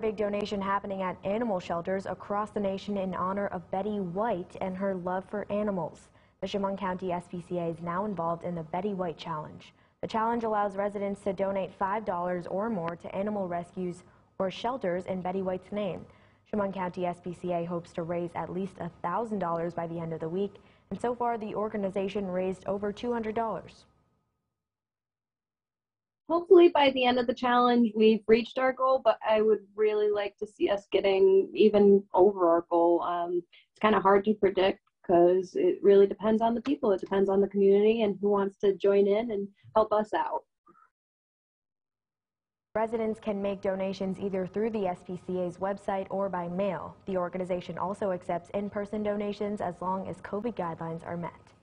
Big donation happening at animal shelters across the nation in honor of Betty White and her love for animals. The Chemung County SPCA is now involved in the Betty White Challenge. The challenge allows residents to donate $5 or more to animal rescues or shelters in Betty White's name. Chemung County SPCA hopes to raise at least $1,000 by the end of the week, and so far the organization raised over $200 hopefully by the end of the challenge we've reached our goal but i would really like to see us getting even over our goal um, it's kind of hard to predict because it really depends on the people it depends on the community and who wants to join in and help us out Residents can make donations either through the SPCA's website or by mail. The organization also accepts in-person donations as long as COVID guidelines are met.